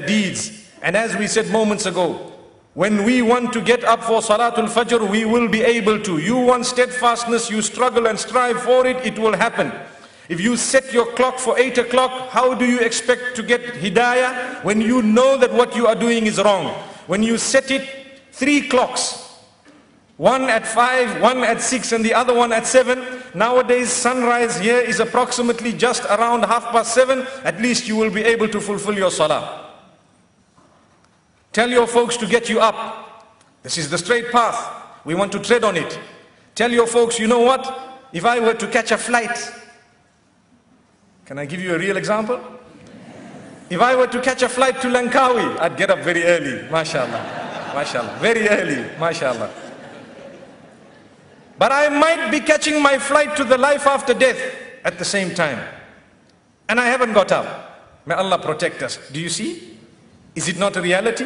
deeds. And as we said moments ago, when we want to get up for Salatul Fajr, we will be able to. You want steadfastness, you struggle and strive for it, it will happen. If you set your clock for 8 o'clock, how do you expect to get hidayah when you know that what you are doing is wrong? When you set it three clocks, one at 5, one at 6 and the other one at 7. Nowadays sunrise here is approximately just around half past 7. At least you will be able to fulfill your salah. Tell your folks to get you up. This is the straight path. We want to tread on it. Tell your folks, you know what? If I were to catch a flight, can I give you a real example? If I were to catch a flight to Langkawi, I'd get up very early, mashallah, mashallah, very early, mashallah. But I might be catching my flight to the life after death at the same time. And I haven't got up. May Allah protect us. Do you see? Is it not a reality?